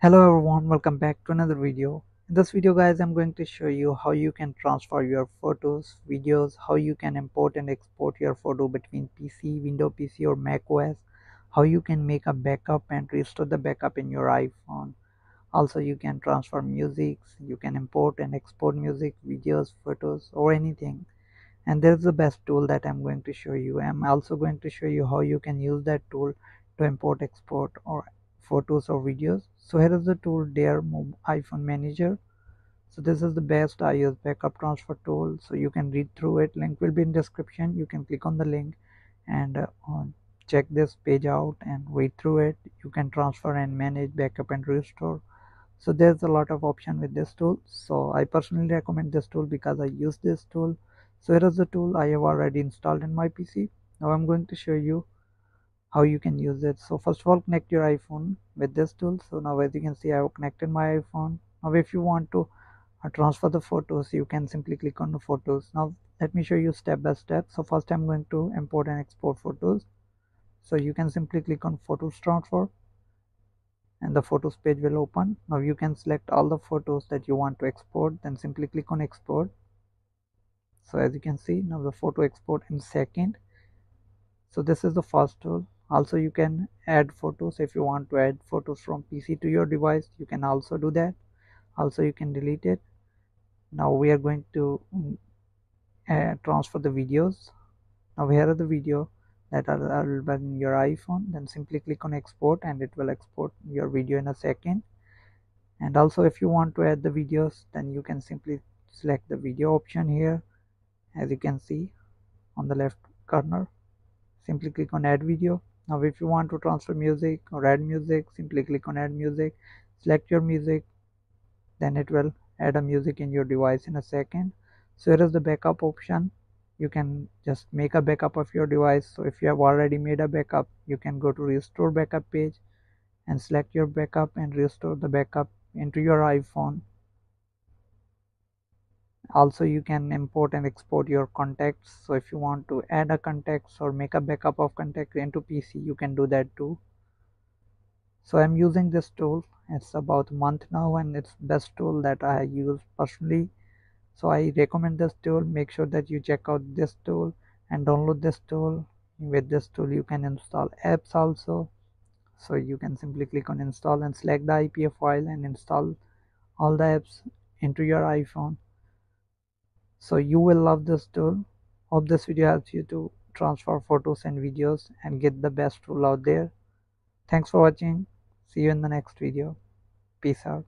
hello everyone. Welcome back to another video. In this video guys i'm going to show you how you can transfer your photos videos how you can import and export your photo between pc windows pc or mac os how you can make a backup and restore the backup in your iphone. Also you can transfer music you can import and export music videos photos or anything. And there's the best tool that i'm going to show you. I'm also going to show you how you can use that tool to import export or photos or videos. So here is the tool Dare iphone manager. So this is the best ios backup transfer tool. So you can read through it. Link will be in description. You can click on the link and uh, check this page out and read through it. You can transfer and manage backup and restore. So there's a lot of option with this tool. So i personally recommend this tool because i use this tool. So here is the tool i have already installed in my pc now i'm going to show you how you can use it. So first of all connect your iphone with this tool. So now as you can see i have connected my iphone. Now if you want to uh, transfer the photos you can simply click on the photos. Now let me show you step by step. So first i'm going to import and export photos. So you can simply click on photos transfer and the photos page will open. Now you can select all the photos that you want to export then simply click on export. So as you can see now the photo export in second. So this is the first tool also you can add photos. If you want to add photos from pc to your device you can also do that. Also you can delete it. Now we are going to uh, transfer the videos. Now here are the video that are available in your iphone. Then simply click on export and it will export your video in a second. And also if you want to add the videos then you can simply select the video option here. As you can see on the left corner simply click on add video now if you want to transfer music or add music simply click on add music select your music then it will add a music in your device in a second. So here is the backup option. You can just make a backup of your device. So if you have already made a backup you can go to restore backup page and select your backup and restore the backup into your iphone also you can import and export your contacts. So if you want to add a contacts or make a backup of contact into pc you can do that too. So i'm using this tool. It's about a month now and it's best tool that i use personally. So i recommend this tool. Make sure that you check out this tool and download this tool. With this tool you can install apps also. So you can simply click on install and select the ipa file and install all the apps into your iphone so you will love this tool. Hope this video helps you to transfer photos and videos and get the best tool out there. Thanks for watching. See you in the next video. Peace out